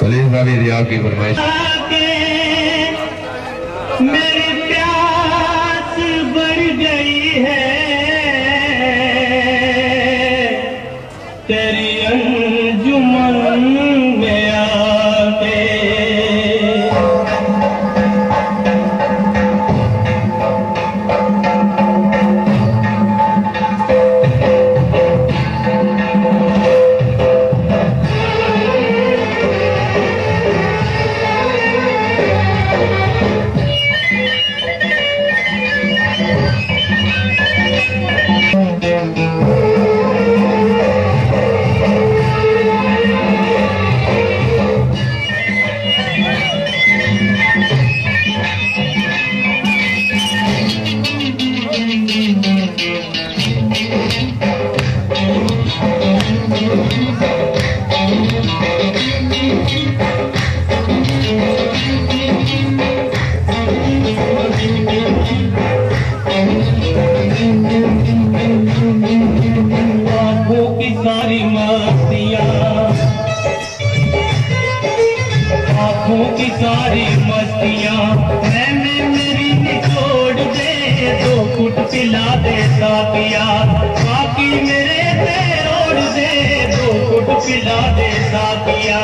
सलीम साहब रिया की फरमाइश। बढ़ गई है। तेरी सारी मस्तियाँ। मैंने मेरी निचोड़ दे दो, कुट पिला दे साकिया बाकी मेरे पे दे दो, कुट पिला दे साकिया